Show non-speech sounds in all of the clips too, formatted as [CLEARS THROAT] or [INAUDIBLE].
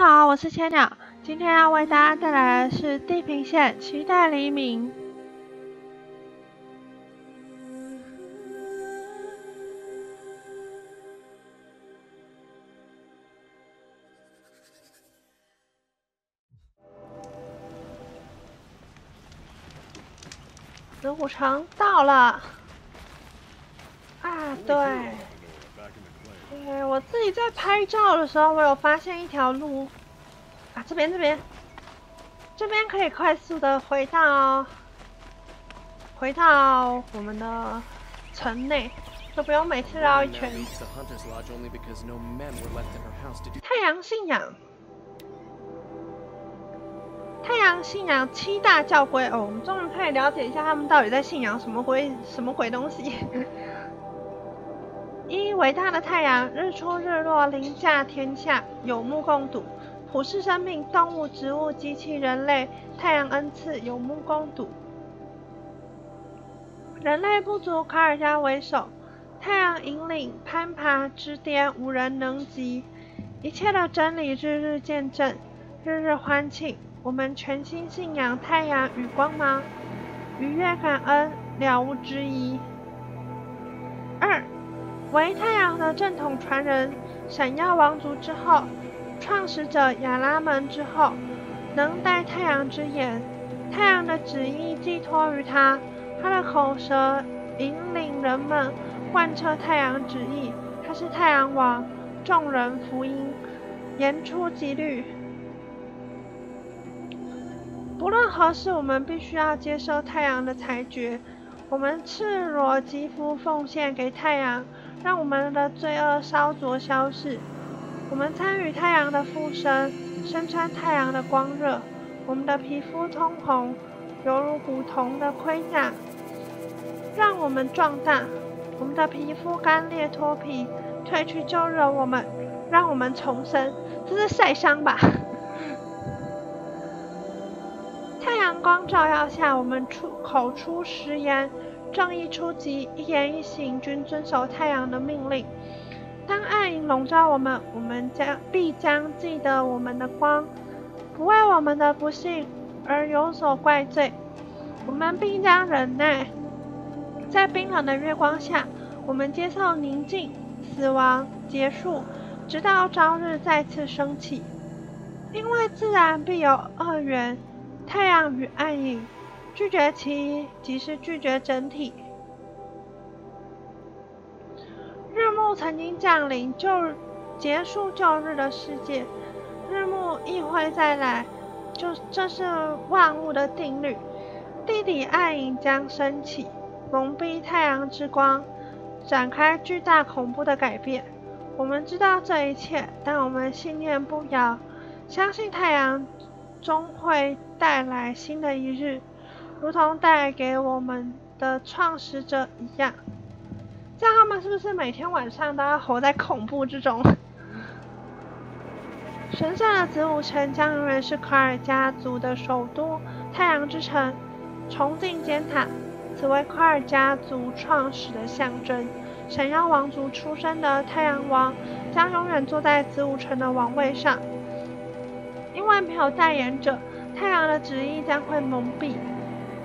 好，我是千鸟，今天要为大家带来的是《地平线：期待黎明》。子午城到了。啊，对。对，我自己在拍照的时候，我有发现一条路。啊，这边这边，这边可以快速的回到，回到我们的城内，就不用每次绕一圈。太阳信仰。太阳信仰七大教规哦，我们终于可以了解一下他们到底在信仰什么鬼什么鬼东西。一伟大的太阳，日出日落，凌驾天下，有目共睹。普世生命，动物、植物、机器人类，太阳恩赐，有目共睹。人类不足，卡尔加为首，太阳引领，攀爬之巅，无人能及。一切的真理，日日见证，日日欢庆。我们全心信仰太阳与光芒，愉悦感恩，了无之一。二，为太阳的正统传人，闪耀王族之后，创始者亚拉门之后，能带太阳之眼，太阳的旨意寄托于他，他的口舌引领人们贯彻太阳旨意，他是太阳王，众人福音，言出即律。不论何时，我们必须要接受太阳的裁决。我们赤裸肌肤奉献给太阳，让我们的罪恶烧灼消逝。我们参与太阳的复生，身穿太阳的光热。我们的皮肤通红，犹如古铜的盔甲，让我们壮大。我们的皮肤干裂脱皮，褪去旧热，我们让我们重生。这是晒伤吧？[LAUGHS] 太阳光照耀下，我们出口出实言，正义出击，一言一行均遵守太阳的命令。当暗影笼罩我们，我们将必将记得我们的光，不为我们的不幸而有所怪罪。我们必将忍耐，在冰冷的月光下，我们接受宁静、死亡、结束，直到朝日再次升起。因为自然必有二元。太阳与暗影，拒绝其一即是拒绝整体。曾经降临，就结束旧日的世界；日暮亦会再来，就这是万物的定律。地底暗影将升起，蒙蔽太阳之光，展开巨大恐怖的改变。我们知道这一切，但我们信念不摇，相信太阳。终会带来新的一日，如同带给我们的创始者一样。这样他们是不是每天晚上都要活在恐怖之中？[LAUGHS] 神圣的子午城将永远是卡尔家族的首都，太阳之城。重进尖塔，此为卡尔家族创始的象征。闪耀王族出生的太阳王将永远坐在子午城的王位上。因为没有代言者，太阳的旨意将会蒙蔽。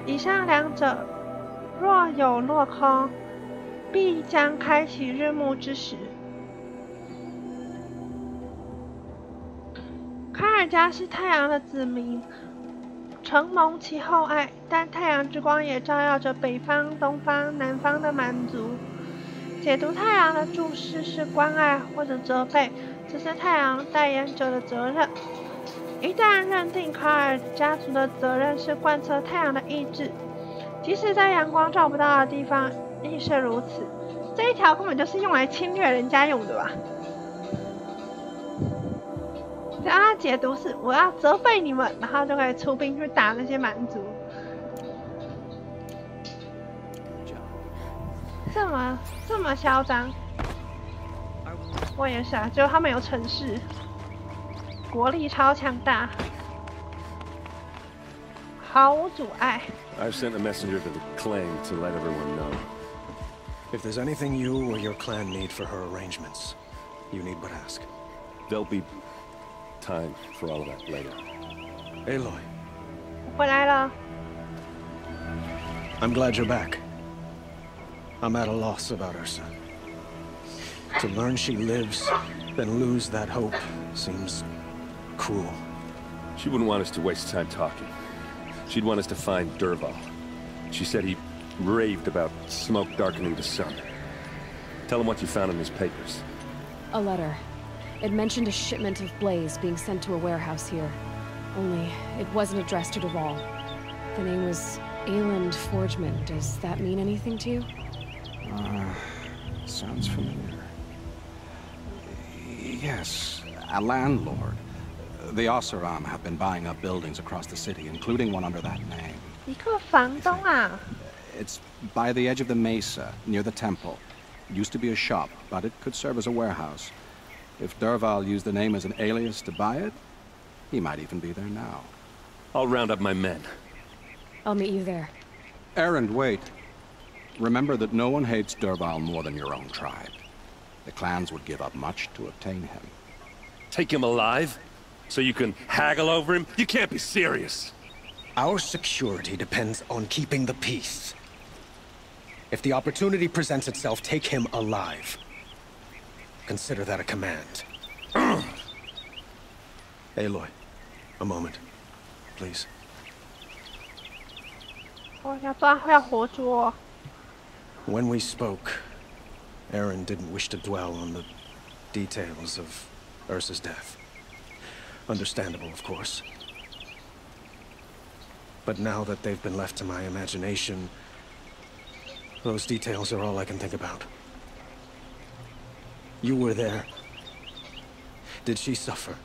以上两者若有落空，必将开启日暮之时。卡尔加是太阳的子民，承蒙其厚爱，但太阳之光也照耀着北方、东方、南方的蛮族。解读太阳的注释是关爱或者责备，这是太阳代言者的责任。一旦认定卡尔家族的责任是贯彻太阳的意志，即使在阳光照不到的地方亦是如此。这一条根本就是用来侵略人家用的吧？只要解读是我要责备你们，然后就可以出兵去打那些蛮族。这么这么嚣张？我也是啊，只有他们有城市。国力超强大，毫无阻碍。I've sent a messenger to the clan to let everyone know. If there's anything you or your clan need for her arrangements, you need but ask. There'll be time for all of that later. Aloy. 回来了. I'm glad you're back. I'm at a loss about Ersa. To learn she lives, then lose that hope seems cruel. She wouldn't want us to waste time talking. She'd want us to find Dervahl. She said he raved about smoke darkening the sun. Tell him what you found in his papers. A letter. It mentioned a shipment of Blaze being sent to a warehouse here. Only, it wasn't addressed to Dervahl. The name was Ayland Forgeman. Does that mean anything to you? Uh, sounds familiar. Yes, a landlord. The Oseram have been buying up buildings across the city, including one under that name. It's by the edge of the mesa, near the temple. It used to be a shop, but it could serve as a warehouse. If Dervahl used the name as an alias to buy it, he might even be there now. I'll round up my men. I'll meet you there. Erend, wait. Remember that no one hates Dervahl more than your own tribe. The clans would give up much to obtain him. Take him alive? So you can haggle over him? You can't be serious. Our security depends on keeping the peace. If the opportunity presents itself, take him alive. Consider that a command. [CLEARS THROAT] Aloy, a moment, please. 我要抓，要活捉。When we spoke, Erend didn't wish to dwell on the details of Ersa's death. Understandable, of course. But now that they've been left to my imagination, those details are all I can think about. You were there. Did she suffer?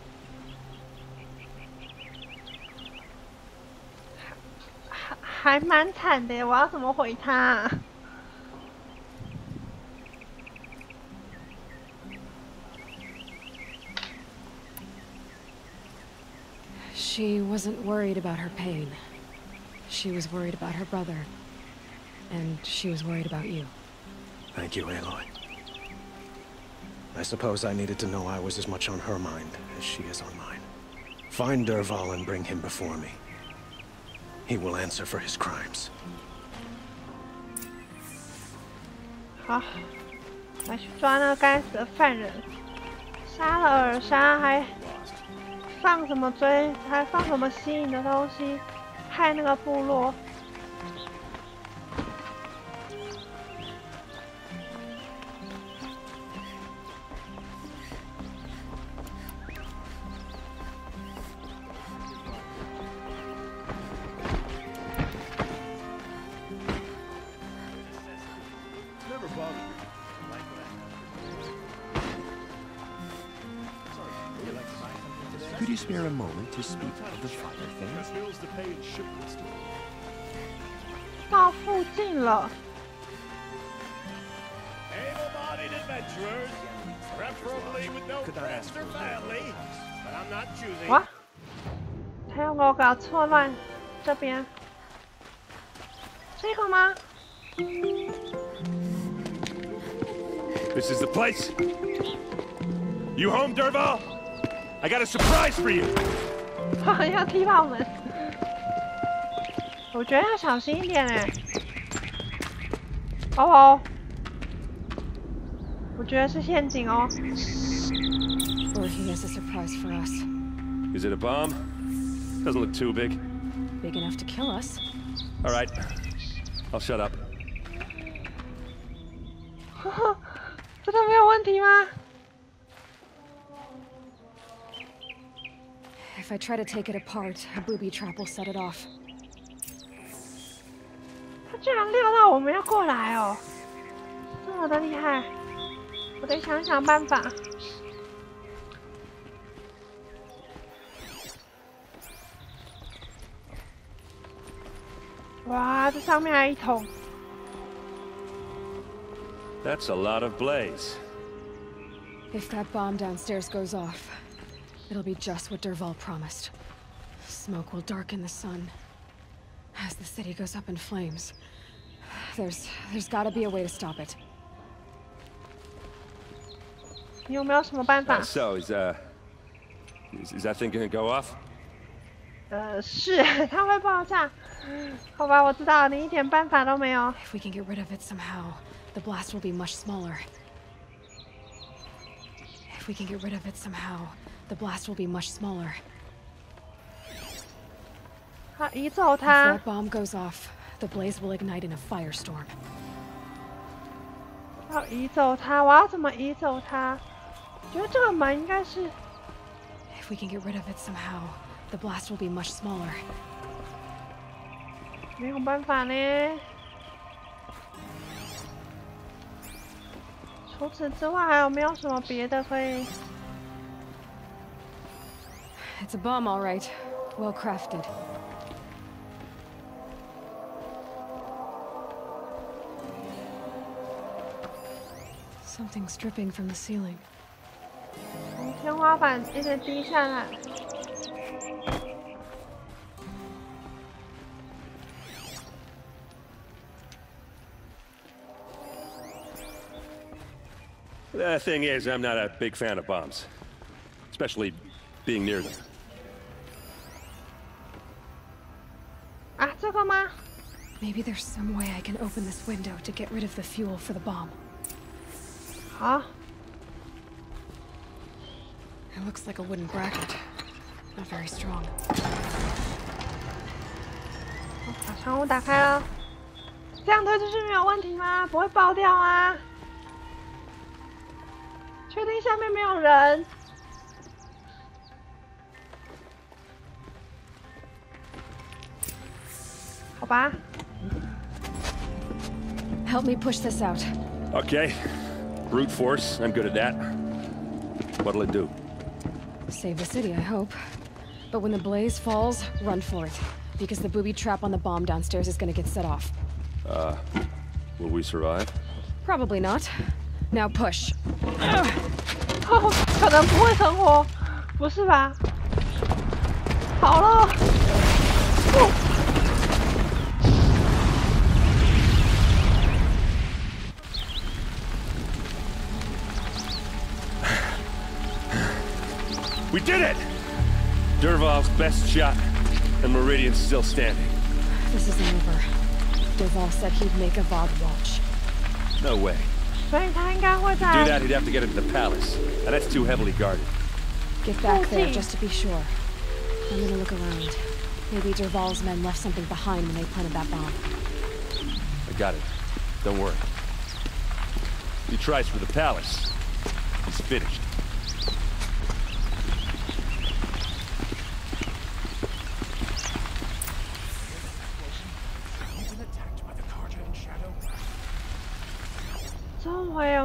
She wasn't worried about her pain. She was worried about her brother. And she was worried about you. Thank you, Aloy. I suppose I needed to know I was as much on her mind as she is on mine. Find Dervahl and bring him before me. He will answer for his crimes. Huh. you spare a moment to speak of the finer things? Able-bodied adventurers, preferably with no friends or family, but I'm not choosing. 哇！睇我搞错乱，这边，这个吗？This is the place. You home, Dervahl? I got a surprise for you. [LAUGHS] 好像要踢爆门，我觉得要小心一点哎。哦哦，我觉得是陷阱哦。 Or he has a surprise for us. Is it a bomb? Doesn't look too big. Big enough to kill us. All right. I'll shut up. [LAUGHS] 真的没有问题吗？ If I try to take it apart, a booby trap will set it off. 他居然料到我们要过来哦，这么的厉害，我得想想办法。哇，这上面还一桶， That's a lot of blaze. If that bomb downstairs goes off, It'll be just what Dervahl promised. Smoke will darken the sun. As the city goes up in flames, there's... there's gotta be a way to stop it. 你有没有什么办法？Uh, so is uh is, is that thing gonna go off? [LAUGHS] If we can get rid of it somehow, the blast will be much smaller. If we can get rid of it somehow, the blast will be much smaller. 好，移走 If 它 that。bomb goes off, the blaze will ignite in a firestorm. 要移走它，我要怎么移走它？我觉得这个门应该是 If we can get rid of it somehow, the blast will be much smaller. 没有办法呢。除此之外，还有没有什么别的可以？ It's a bomb, all right. Well crafted. Something's dripping from the ceiling. 从天花板一直滴下来。 The thing is, I'm not a big fan of bombs. Especially being near them. Maybe there's some way I can open this window to get rid of the fuel for the bomb. 好， It looks like a wooden bracket. Not very strong. 把窗户打开了。这样推出去没有问题吗？不会爆掉啊？确定下面没有人？ 好吧， Help me push this out. Okay. Brute force, I'm good at that. What'll it do? Save the city, I hope. But when the blaze falls, run for it. Because the booby trap on the bomb downstairs is gonna get set off. Will we survive? Probably not. Now push. [SIGHS] 哦，可能不会存活，不是吧？好了， We did it! Dervahl's best shot, and Meridian's still standing. This isn't over. Dervahl said he'd make Avad watch. No way. To do that, he'd have to get into the palace. Now that's too heavily guarded. Get back there, just to be sure. I'm gonna look around. Maybe Dervahl's men left something behind when they planted that bomb. I got it. Don't worry. He tries for the palace. He's finished.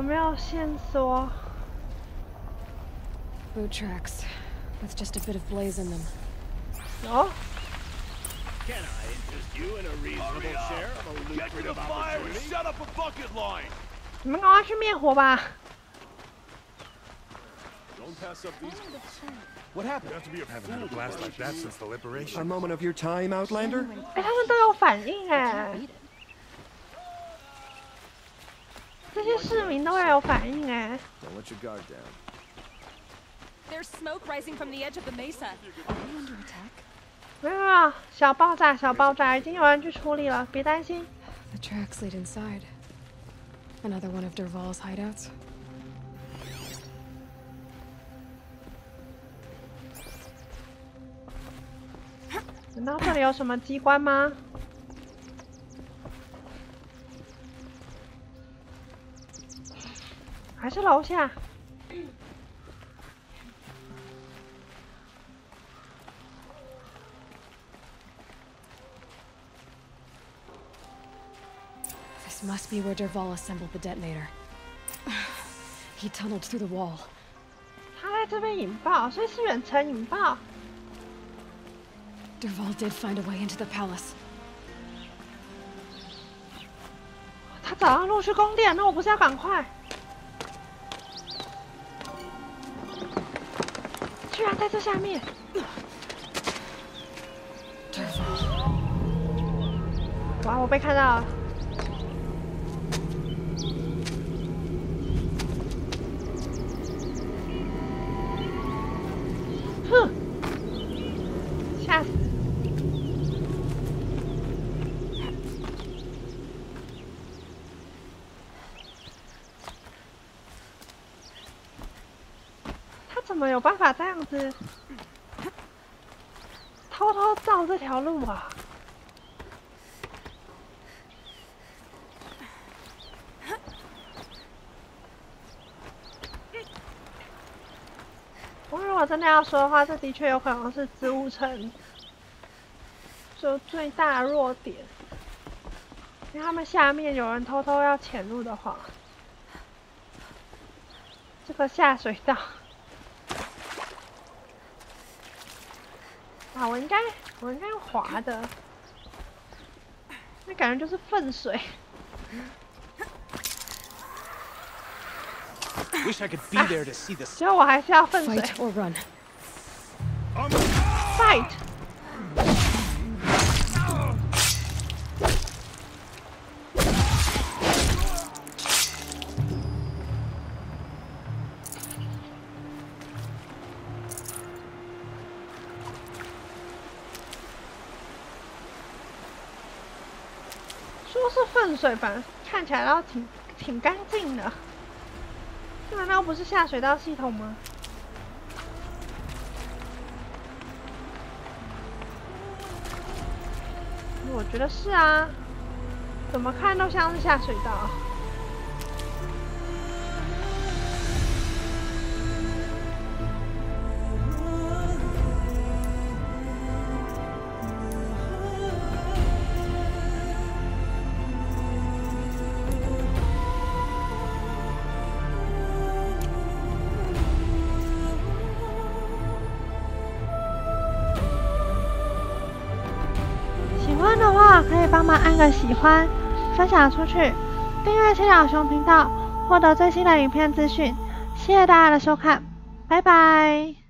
没有线索？ Boot tracks. With just a bit of blaze in them. 有， Can I interest you in a reasonable share of a lucrative opportunity? set up a bucket line! 你们赶快去灭火吧！ Don't pass up these. What happened? have to be a haven't had a blast like that since the liberation. A moment of your time, Outlander? 哎，他们都有反应哎， 些市民都要有反应哎。Don't let your guard down. There's smoke rising from the edge of the mesa. Are we under attack? 没有没有，小爆炸小爆炸，已经有人去处理了，别担心。The tracks lead inside. Another one of Derval's hideouts. 难道这里有什么机关吗？还是楼下？This must be where Derval assembled the detonator. he tunneled through the wall. 他在这边引爆，所以是远程引爆。Derval did find a way into the palace. 他找到路去宫殿，那我不是要赶快？居然在这下面！哇，我被看到了。怎么有办法这样子偷偷照这条路啊？我如果真的要说的话，这的确有可能是植物城就最大弱点，因为他们下面有人偷偷要潜入的话，这个下水道啊，我应该我应该用滑的，那感觉就是粪水。Wish I could be there to see the 结果我还是要粪水 Fight or run. fight。都是粪水，反正看起来倒挺挺干净的。这难道不是下水道系统吗？我觉得是啊，怎么看都像是下水道。按个喜欢，分享出去，订阅千鸟熊频道，获得最新的影片资讯。谢谢大家的收看，拜拜。